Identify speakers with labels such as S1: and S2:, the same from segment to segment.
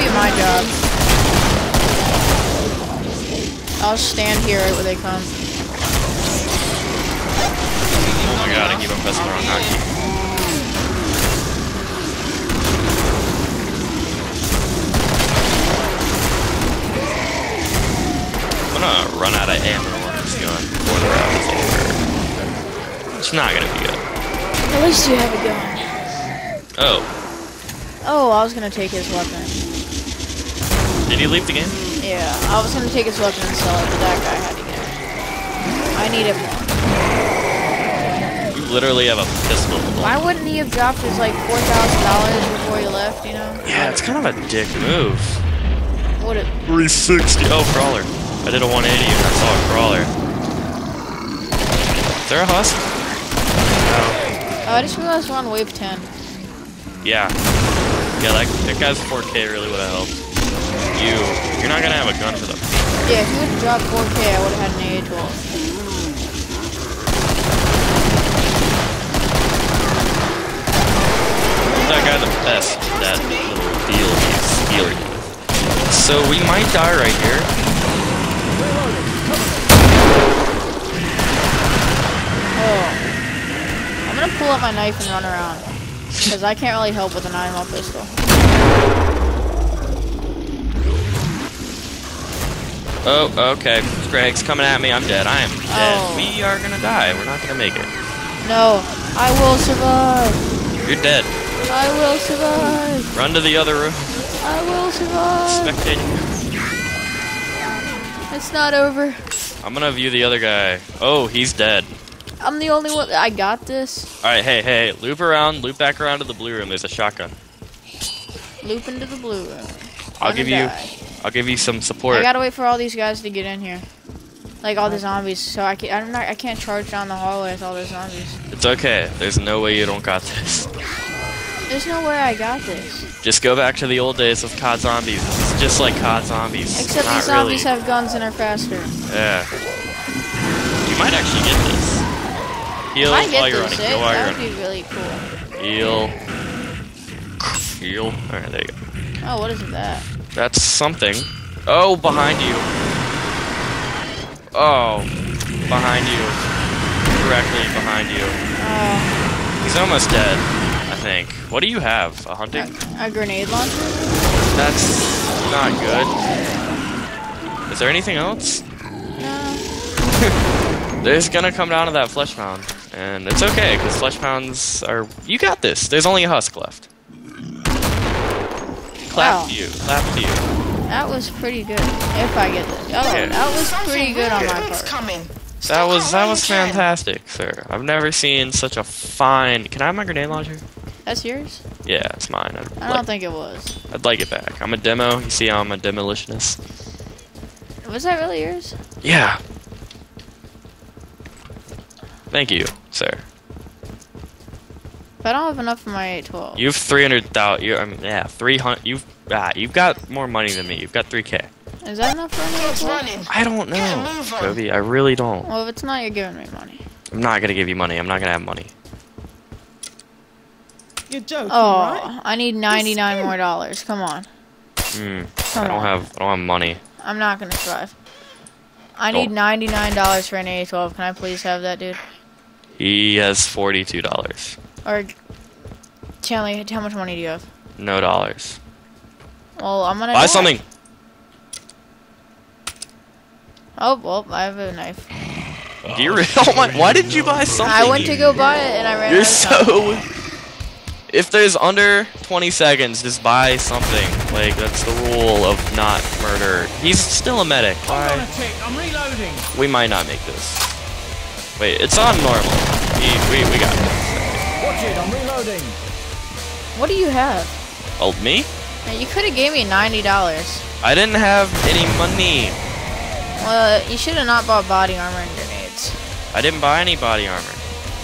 S1: be my job. I'll stand here right where they come.
S2: Oh my god, I keep on pressing the wrong hotkey. I'm gonna run out of ammo on this gun before the round is over. It's not gonna be good.
S1: At least you have a gun.
S2: Oh,
S1: Oh, I was gonna take his weapon.
S2: Did he leave the game?
S1: Yeah, I was gonna take his weapon and sell it, but that guy had to get it. I need it more.
S2: You literally have a pistol.
S1: Why wouldn't he have dropped his like four thousand dollars before he left? You know?
S2: Yeah, it's kind of a dick move.
S1: What? it?
S2: 360. Oh, crawler. I did a 180 and I saw a crawler. Is there a husk? No.
S1: Oh, I just realized we're on wave ten.
S2: Yeah. Yeah, that, that guy's 4K really would have helped. You, you're not gonna have a gun for them.
S1: Yeah, if you would have dropped 4K, I would have had an AA-12.
S2: That guy the best, that little deal he's stealing. So we might die right here.
S1: Oh. I'm gonna pull out my knife and run around. Because I can't really help with an 9 pistol.
S2: Oh, okay. Scrake's coming at me. I'm dead. I am dead.
S1: Oh.
S2: We are gonna die. We're not gonna make it.
S1: No, I will survive.
S2: You're dead.
S1: I will survive.
S2: Run to the other room.
S1: I will survive.
S2: Spectating.
S1: It's not over.
S2: I'm gonna view the other guy. Oh, he's dead.
S1: I'm the only one. I got this.
S2: Alright, hey, hey, loop around, loop back around to the blue room. There's a shotgun.
S1: Loop into the blue room.
S2: I'll give you
S1: die.
S2: I'll give you some support.
S1: I gotta wait for all these guys to get in here. Like all the zombies, so I can I'm not I can't charge down the hallway with all the zombies.
S2: It's okay. There's no way you don't got this.
S1: There's no way I got this.
S2: Just go back to the old days of COD zombies. It's just like COD zombies.
S1: Except
S2: Not
S1: these zombies
S2: really.
S1: have guns and are faster.
S2: Yeah. You might actually get this. Heal
S1: I
S2: while
S1: get
S2: you're
S1: this.
S2: running.
S1: It,
S2: Go while you're
S1: that would be really cool.
S2: Heal. Heal. Alright, there you go.
S1: Oh, what is that?
S2: That's something. Oh, behind you. Oh, behind you. Directly behind you.
S1: Uh,
S2: He's almost dead, I think. What do you have? A hunting?
S1: a, a grenade launcher?
S2: That's not good. Is there anything else?
S1: No.
S2: There's gonna come down to that flesh pound. And it's okay, because flesh pounds are. You got this. There's only a husk left. Clap
S1: Wow.
S2: to you. Clap to you.
S1: That was pretty good. If I get this. Oh,
S2: Yeah.
S1: that was pretty good on my part.
S3: coming.
S2: That was that was
S3: Still got one
S2: fantastic, sir. I've never seen such a fine. Can I have my grenade launcher?
S1: That's yours?
S2: Yeah, it's mine. I'd,
S1: I
S2: like,
S1: don't think it was.
S2: I'd like it back. I'm a demo. You see, I'm a demolitionist.
S1: Was that really yours?
S2: Yeah. Thank you, sir.
S1: But I don't have enough for my 812.
S2: You've three hundred thousand. You, I mean, yeah, three hundred. You've ah, you've got more money than me. You've got three k.
S1: Is that enough for an
S3: It's
S1: 812?
S2: I don't
S3: Can't
S2: know,
S3: move 'em.
S2: Kobe. I really don't.
S1: Well, if it's not, you're giving me money.
S2: I'm not gonna give you money. I'm not gonna have money.
S4: You're joking,
S1: Oh,
S4: right?
S1: I need 99 more dollars. Come on.
S2: Hmm.
S1: Come
S2: I don't
S1: on.
S2: have. I don't have money.
S1: I'm not gonna survive. I need $99 for an A12. Can I please have that, dude?
S2: He has forty-two dollars.
S1: Or, Chanley, how much money do you have?
S2: No dollars.
S1: Well, I'm gonna
S2: Buy
S1: die.
S2: something.
S1: Oh, well, I have a knife.
S2: Do you really? Oh my! Why didn't you buy something?
S1: I went to go buy it and I ran
S2: You're
S1: out of time.
S2: so. If there's under 20 seconds, just buy something. Like that's the rule of not murder. He's still a medic.
S4: Hold on
S2: Why?
S4: a tick, I'm reloading.
S2: We might not make this. Wait, it's on normal. We we, we got it.
S4: Watch it, I'm reloading.
S1: What do you have?
S2: Oh, me?
S1: Man, You could have gave me $90.
S2: I didn't have any money.
S1: Well, you should have not bought body armor and grenades.
S2: I didn't buy any body armor.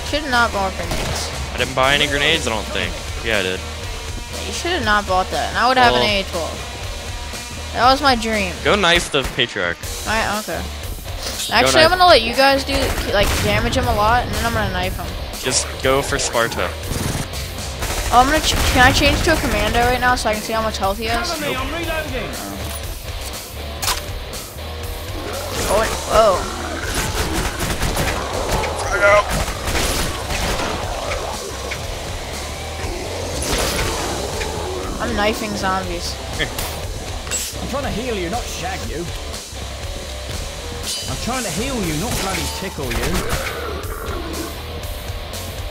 S1: Should have not bought grenades.
S2: I didn't buy any grenades. I don't think. Yeah, I did.
S1: You should have not bought that, and I would have an A12. That was my dream.
S2: Go knife the patriarch.
S1: I, okay. Actually, I'm gonna let you guys do like damage him a lot, and then I'm gonna knife him.
S2: Just go for Sparta.
S1: Oh, I'm gonna. Ch can I change to a commando right now so I can see how much health he has?
S4: Cover me, I'm reloading.
S1: Oh, wait, whoa. I'm knifing zombies.
S4: I'm trying to heal you, not shag you. I'm trying to heal you, not bloody tickle you.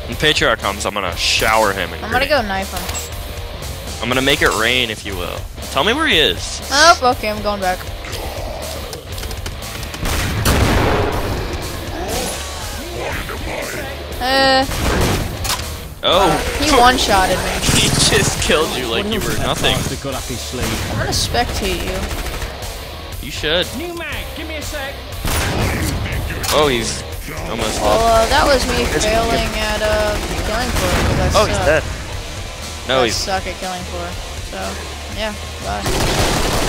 S2: When Patriarch comes, I'm gonna shower him in
S1: I'm gonna go knife him.
S2: I'm gonna make it rain, if you will. Tell me where he is.
S1: Oh, okay, I'm going back. Uh,
S2: Oh,
S1: he one-shotted me.
S2: he just killed you like you were nothing.
S4: Bastard got up his sleeve.
S1: I'm gonna spectate you.
S2: You should.
S4: New mag, give me a sec.
S2: Oh, he's almost
S1: Well, uh, that was me failing at uh, Killing Floor because I
S2: Oh, he's dead. No,
S1: I
S2: he's
S1: suck at Killing Floor. So, yeah, bye.